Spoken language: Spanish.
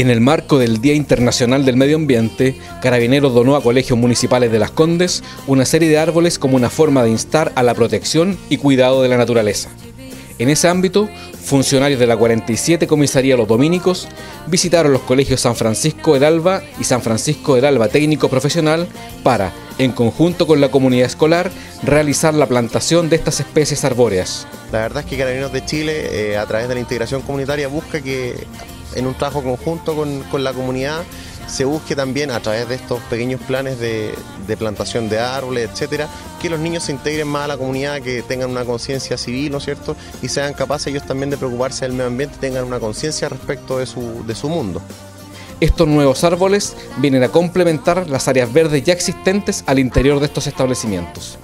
En el marco del Día Internacional del Medio Ambiente, Carabineros donó a colegios municipales de Las Condes una serie de árboles como una forma de instar a la protección y cuidado de la naturaleza. En ese ámbito, funcionarios de la 47 Comisaría Los Dominicos visitaron los colegios San Francisco del Alba y San Francisco del Alba Técnico Profesional para, en conjunto con la comunidad escolar, realizar la plantación de estas especies arbóreas. La verdad es que Carabineros de Chile, eh, a través de la integración comunitaria, busca que en un trabajo conjunto con, la comunidad se busque también a través de estos pequeños planes de, plantación de árboles, etcétera, que los niños se integren más a la comunidad, que tengan una conciencia civil, ¿no es cierto? Y sean capaces ellos también de preocuparse del medio ambiente, tengan una conciencia respecto de su, de su mundo. Estos nuevos árboles vienen a complementar las áreas verdes ya existentes al interior de estos establecimientos.